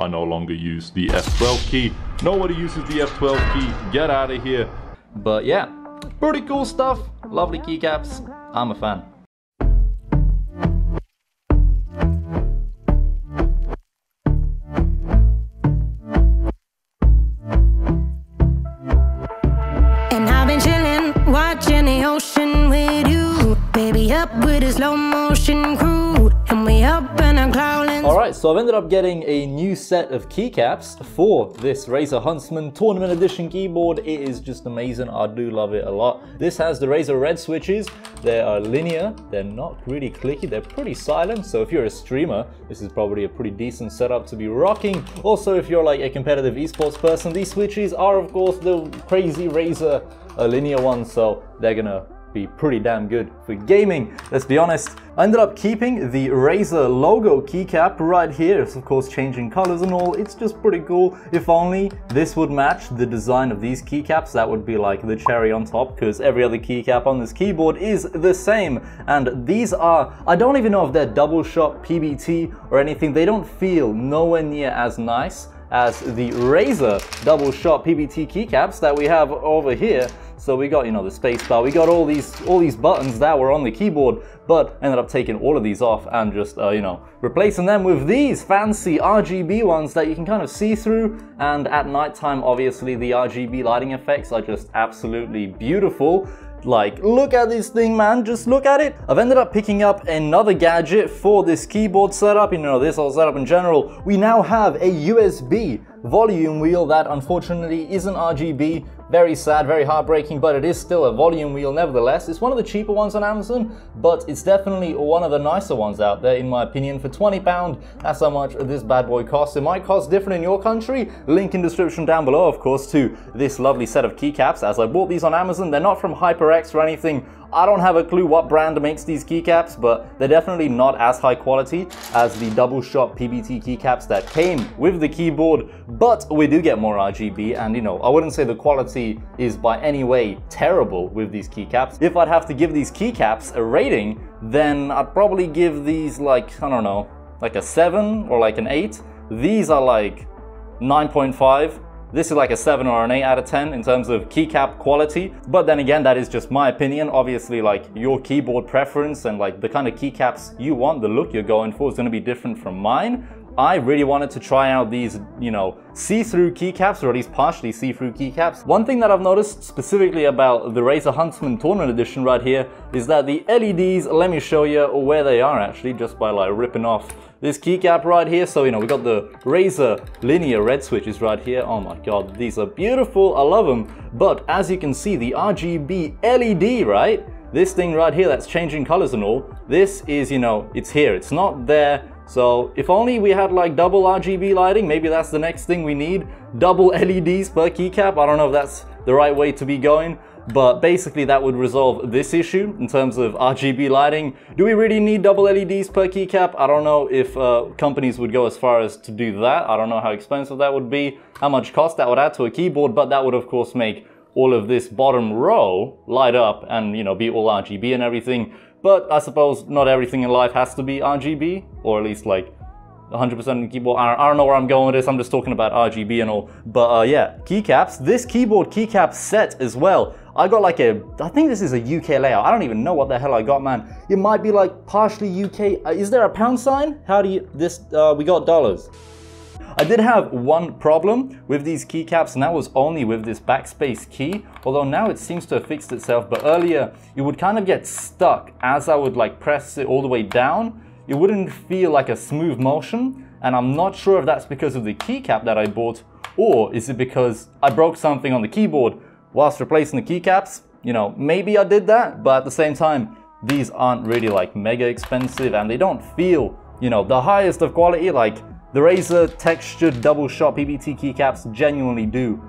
I no longer use the F12 key. Nobody uses the F12 key. Get out of here. But yeah, pretty cool stuff. Lovely keycaps. I'm a fan. And I've been chillin', watching the ocean with you. Baby, up with a slow motion crew. Alright, so I've ended up getting a new set of keycaps for this Razer Huntsman Tournament Edition keyboard. It is just amazing. I do love it a lot. This has the Razer Red switches. They are linear. They're not really clicky. They're pretty silent. So if you're a streamer, this is probably a pretty decent setup to be rocking. Also, if you're like a competitive esports person, these switches are of course the crazy Razer linear ones. So they're gonna be pretty damn good for gaming, let's be honest. I ended up keeping the Razer logo keycap right here. It's of course changing colors and all. It's just pretty cool. If only this would match the design of these keycaps, that would be like the cherry on top because every other keycap on this keyboard is the same. And these are, I don't even know if they're double shot PBT or anything. They don't feel nowhere near as nice as the Razer double shot PBT keycaps that we have over here. So we got, you know, the spacebar, we got all these all these buttons that were on the keyboard, but ended up taking all of these off and just, uh, you know, replacing them with these fancy RGB ones that you can kind of see through. And at nighttime, obviously, the RGB lighting effects are just absolutely beautiful. Like, look at this thing, man. Just look at it. I've ended up picking up another gadget for this keyboard setup. You know, this whole setup in general. We now have a USB volume wheel that unfortunately isn't RGB. Very sad, very heartbreaking, but it is still a volume wheel nevertheless. It's one of the cheaper ones on Amazon, but it's definitely one of the nicer ones out there in my opinion. For £20, that's how much this bad boy costs. It might cost different in your country. Link in description down below, of course, to this lovely set of keycaps. As I bought these on Amazon, they're not from HyperX or anything. I don't have a clue what brand makes these keycaps, but they're definitely not as high quality as the double shot PBT keycaps that came with the keyboard, but we do get more RGB and you know, I wouldn't say the quality is by any way terrible with these keycaps. If I'd have to give these keycaps a rating, then I'd probably give these like, I don't know, like a 7 or like an 8. These are like 9.5 this is like a 7 or an 8 out of 10 in terms of keycap quality. But then again, that is just my opinion. Obviously, like your keyboard preference and like the kind of keycaps you want, the look you're going for is going to be different from mine. I really wanted to try out these, you know, see-through keycaps, or at least partially see-through keycaps. One thing that I've noticed specifically about the Razer Huntsman Tournament Edition right here is that the LEDs, let me show you where they are actually, just by like ripping off this keycap right here. So, you know, we got the Razer linear red switches right here. Oh my God, these are beautiful. I love them. But as you can see, the RGB LED, right? This thing right here that's changing colors and all, this is, you know, it's here. It's not there. So if only we had like double RGB lighting, maybe that's the next thing we need. Double LEDs per keycap. I don't know if that's the right way to be going. But basically that would resolve this issue in terms of RGB lighting. Do we really need double LEDs per keycap? I don't know if uh, companies would go as far as to do that. I don't know how expensive that would be, how much cost that would add to a keyboard, but that would of course make all of this bottom row light up and you know be all RGB and everything. But I suppose not everything in life has to be RGB, or at least like 100% keyboard. I, don't know where I'm going with this. I'm just talking about RGB and all. But uh, yeah, keycaps. This keyboard keycap set as well. I got like a, I think this is a UK layout. I don't even know what the hell I got, man. It might be like partially UK. Uh, is there a pound sign? How do you, this, uh, we got dollars. I did have one problem with these keycaps and that was only with this backspace key, although now it seems to have fixed itself, but earlier it would kind of get stuck as I would like press it all the way down it wouldn't feel like a smooth motion. And I'm not sure if that's because of the keycap that I bought or is it because I broke something on the keyboard whilst replacing the keycaps? You know, maybe I did that, but at the same time, these aren't really like mega expensive and they don't feel, you know, the highest of quality. Like the Razer textured double shot PBT keycaps genuinely do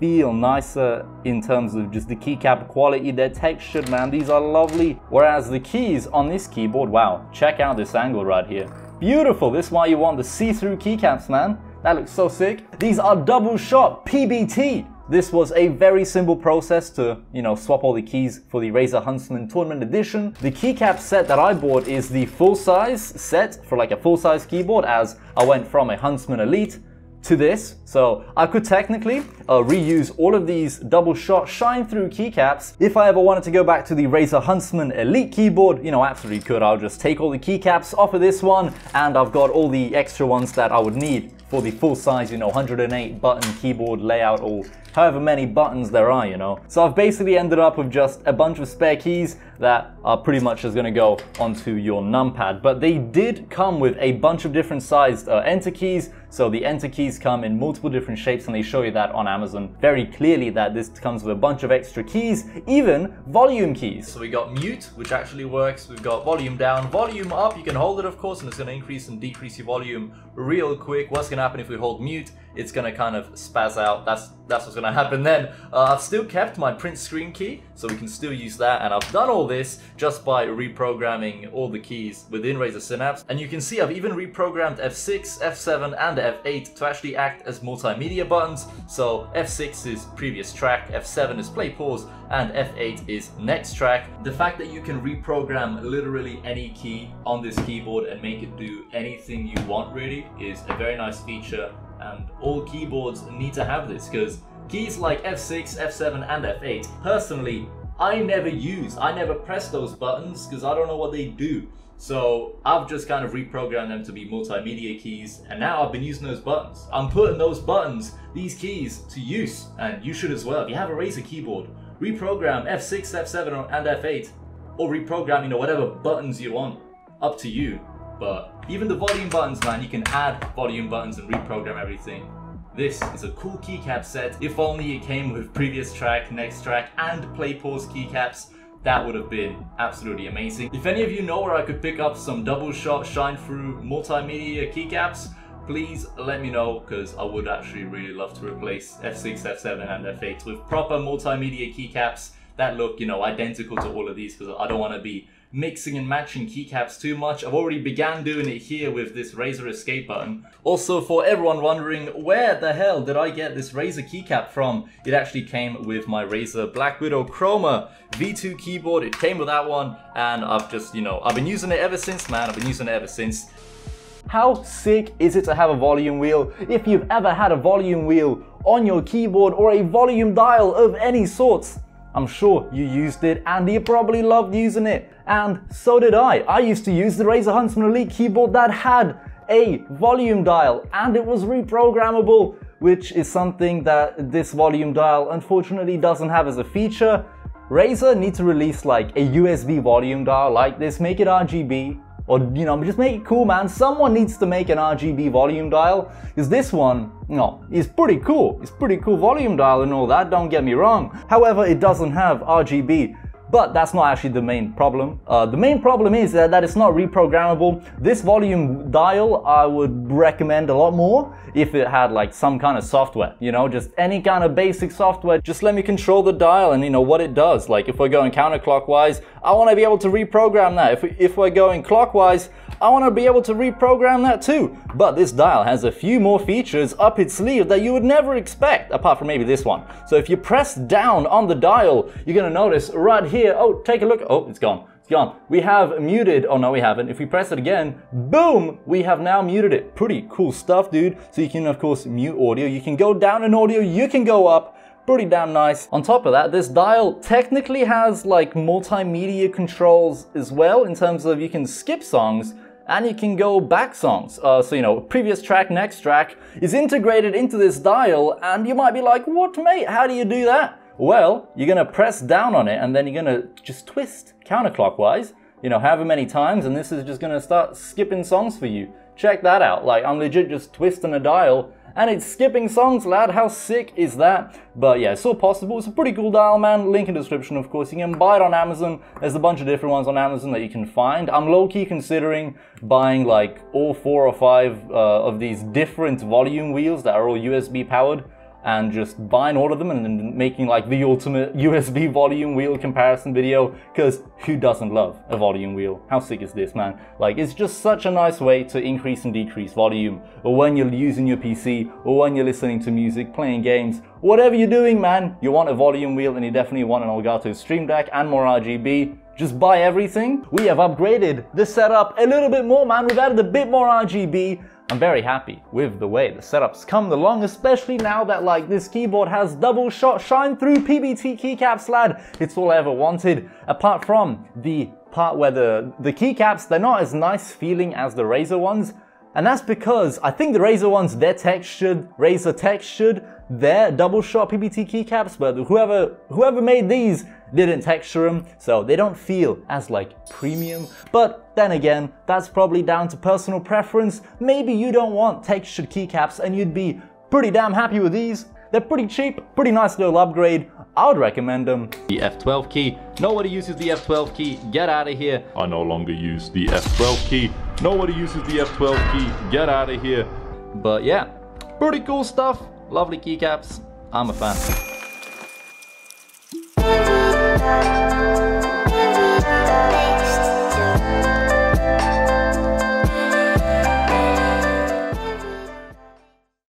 feel nicer in terms of just the keycap quality. They're textured, man. These are lovely. Whereas the keys on this keyboard, wow, check out this angle right here. Beautiful. This is why you want the see-through keycaps, man. That looks so sick. These are double shot PBT. This was a very simple process to, you know, swap all the keys for the Razer Huntsman Tournament Edition. The keycap set that I bought is the full-size set for like a full-size keyboard as I went from a Huntsman Elite to this. So I could technically uh, reuse all of these double shot shine through keycaps. If I ever wanted to go back to the Razer Huntsman Elite keyboard, you know, absolutely could. I'll just take all the keycaps off of this one and I've got all the extra ones that I would need for the full size, you know, 108 button keyboard layout or however many buttons there are, you know. So I've basically ended up with just a bunch of spare keys that are pretty much just gonna go onto your numpad. But they did come with a bunch of different sized uh, enter keys. So the enter keys come in multiple different shapes and they show you that on Amazon very clearly that this comes with a bunch of extra keys, even volume keys. So we got mute, which actually works. We've got volume down, volume up. You can hold it, of course, and it's gonna increase and decrease your volume real quick. What's gonna happen if we hold mute? It's gonna kind of spaz out. That's that's what's gonna happen then. Uh, I've still kept my print screen key, so we can still use that. And I've done all this just by reprogramming all the keys within Razer Synapse. And you can see I've even reprogrammed F6, F7, and F8 to actually act as multimedia buttons. So F6 is previous track, F7 is play pause, and F8 is next track. The fact that you can reprogram literally any key on this keyboard and make it do anything you want really is a very nice feature and all keyboards need to have this because keys like F6, F7 and F8, personally, I never use, I never press those buttons because I don't know what they do. So I've just kind of reprogrammed them to be multimedia keys and now I've been using those buttons. I'm putting those buttons, these keys to use and you should as well. If you have a Razer keyboard, reprogram F6, F7 and F8 or reprogram, you know, whatever buttons you want, up to you. But even the volume buttons, man, you can add volume buttons and reprogram everything. This is a cool keycap set. If only it came with previous track, next track, and play pause keycaps, that would have been absolutely amazing. If any of you know where I could pick up some double shot shine through multimedia keycaps, please let me know because I would actually really love to replace F6, F7 and F8 with proper multimedia keycaps that look, you know, identical to all of these because I don't want to be mixing and matching keycaps too much. I've already began doing it here with this Razer escape button. Also, for everyone wondering, where the hell did I get this Razer keycap from? It actually came with my Razer Black Widow Chroma V2 keyboard. It came with that one, and I've just, you know, I've been using it ever since, man. I've been using it ever since. How sick is it to have a volume wheel? If you've ever had a volume wheel on your keyboard or a volume dial of any sorts, I'm sure you used it and you probably loved using it. And so did I. I used to use the Razer Huntsman Elite keyboard that had a volume dial and it was reprogrammable, which is something that this volume dial unfortunately doesn't have as a feature. Razer needs to release like a USB volume dial like this, make it RGB, or you know just make it cool man. Someone needs to make an rgb volume dial because this one you know is pretty cool. It's pretty cool volume dial and all that don't get me wrong. However it doesn't have rgb but that's not actually the main problem. Uh, the main problem is that, that it's not reprogrammable. This volume dial I would recommend a lot more if it had like some kind of software, you know, just any kind of basic software. Just let me control the dial and you know what it does. Like if we're going counterclockwise, I want to be able to reprogram that. If, we, if we're going clockwise, I want to be able to reprogram that too. But this dial has a few more features up its sleeve that you would never expect, apart from maybe this one. So if you press down on the dial, you're going to notice right here, oh, take a look. Oh, it's gone. It's gone. We have muted, oh no we haven't. If we press it again, boom, we have now muted it. Pretty cool stuff, dude. So you can of course mute audio. You can go down in audio, you can go up pretty damn nice. On top of that, this dial technically has like multimedia controls as well in terms of you can skip songs and you can go back songs. Uh, so, you know, previous track, next track is integrated into this dial, and you might be like, what, mate? How do you do that? Well, you're gonna press down on it and then you're gonna just twist counterclockwise, you know, however many times, and this is just gonna start skipping songs for you. Check that out. Like, I'm legit just twisting a dial and it's skipping songs, lad. How sick is that? But yeah, it's all possible. It's a pretty cool dial, man. Link in description, of course. You can buy it on Amazon. There's a bunch of different ones on Amazon that you can find. I'm low-key considering buying like all four or five uh, of these different volume wheels that are all USB powered and just buying all of them and making like the ultimate USB volume wheel comparison video because who doesn't love a volume wheel? How sick is this, man? Like, it's just such a nice way to increase and decrease volume or when you're using your PC or when you're listening to music, playing games, whatever you're doing, man, you want a volume wheel and you definitely want an Elgato Stream Deck and more RGB just buy everything. We have upgraded the setup a little bit more, man. We've added a bit more RGB. I'm very happy with the way the setup's come along, especially now that like this keyboard has double shot shine through PBT keycaps, lad. It's all I ever wanted, apart from the part where the, the keycaps, they're not as nice feeling as the Razer ones. And that's because I think the Razer ones, they're textured, Razer textured, they're double shot PBT keycaps, but whoever whoever made these didn't texture them, so they don't feel as like premium. But then again, that's probably down to personal preference. Maybe you don't want textured keycaps and you'd be pretty damn happy with these. They're pretty cheap, pretty nice little upgrade. I would recommend them. The F12 key. Nobody uses the F12 key. Get out of here. I no longer use the F12 key. Nobody uses the F12 key. Get out of here. But yeah, pretty cool stuff. Lovely keycaps. I'm a fan.